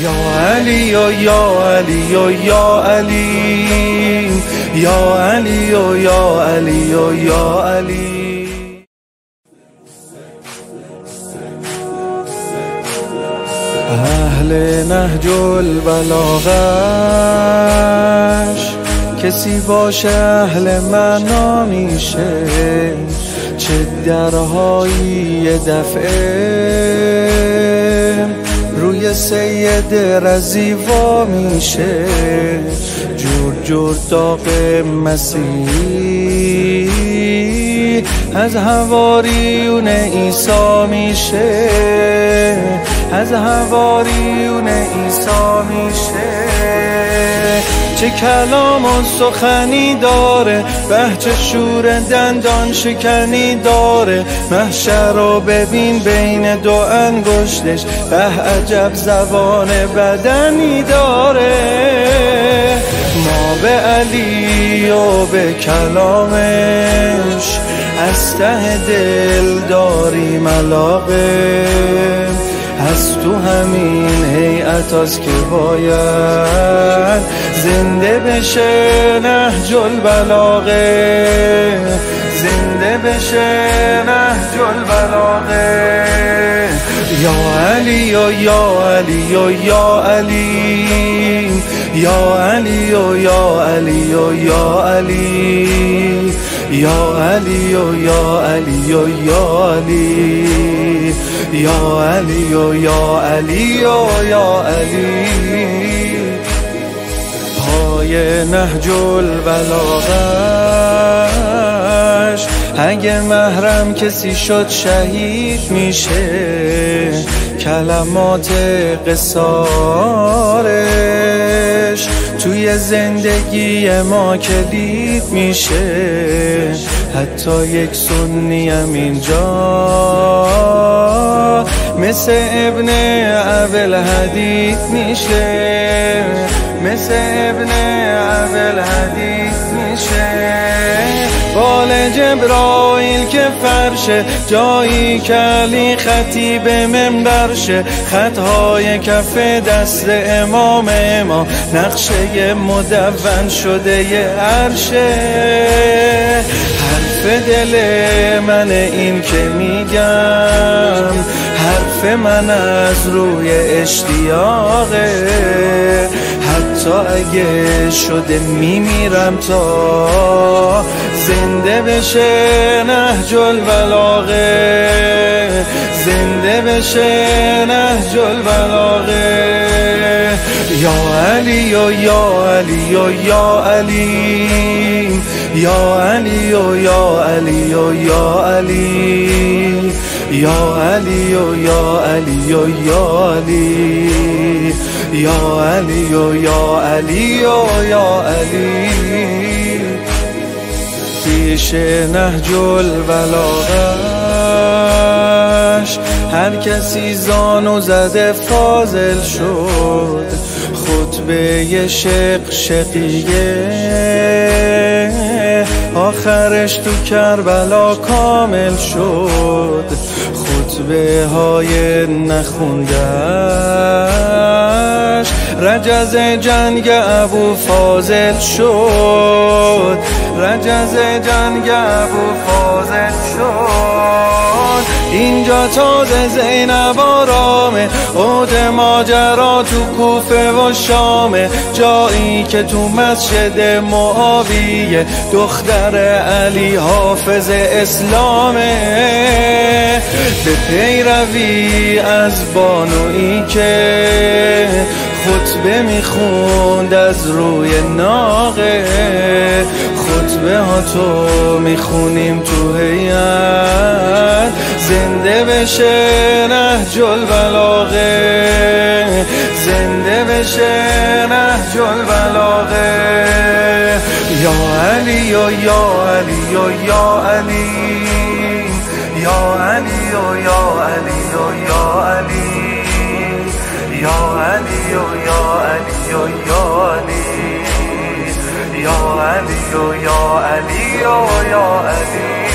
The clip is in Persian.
یا علی یا علی یا علی. یا علی یا علی یا علی. اهل نهج البلاغش کسی باشه اهل معنا میشه. چه درهایی دفعه روی سید رزیوا میشه. جور جور داغ مسیح. از هواریون ایسا میشه. از هواریون ایسا میشه. چه کلام و سخنی داره؟ بهچه شور دندان شکنی داره؟ محشر رو ببین بین دو انگشتش به عجب زبان بدنی داره. ما به علی و به کلامش از ته دل داریم علاقه. از تو همین هیئت که باید زنده بشه نهج البلاغه زنده بشه نهج البلاغه یا علی و یا علی و یا علی. یا علی و یا علی و یا علی. یا علی و یا علی و یا علی. یا علی و یا علی و یا علی. پای نهج البلاغش. اگه محرم کسی شد شهید میشه. کلمات قصارش. توی زندگی ما کلید میشه. حتی یک سنیم اینجا. مثل ابن اول حدید میشه. مثل ابن اول حدید میشه. بال جبرائیل که فرشه جایی که علی خطیب منبرشه خطهای کف دست امام ما نقشه مدون شده عرشه. حرف دل من این که میگم حرف من از روی اشتیاقه. حتی اگه شده میمیرم تا زنده بشه نهج البلاغه زنده بشه نهج البلاغه یا علی و یا علی و یا علی. یا علی و یا علی و یا علی. یا علی و یا علی و یا علی. یا علی و یا علی و یا علی. پیش نهج البلاغش هر کسی زانو زده فاضل شد. خطبه شق شقیه آخرش تو کربلا کامل شد. خطبه های نخوندش رجز جنگ ابو فاضل شد. رجز جنگ ابو فاضل شد. اینجا تازه زینب آرامه. عود ماجرا تو کوفه و شامه. جایی که تو مسجد معاویه دختر علی حافظ اسلامه. به پیروی از بانویی که خطبه می‌خوند از روی ناقه. خطبه ها تو می‌خونیم تو هیئت. زنده بشه نهج البلاغه زنده بشه نهج البلاغه یا علی و یا علی و یا علی. یا علی و یا علی و یا علی. یا علی و یا علی و یا علی. یا علی و یا علی و یا علی.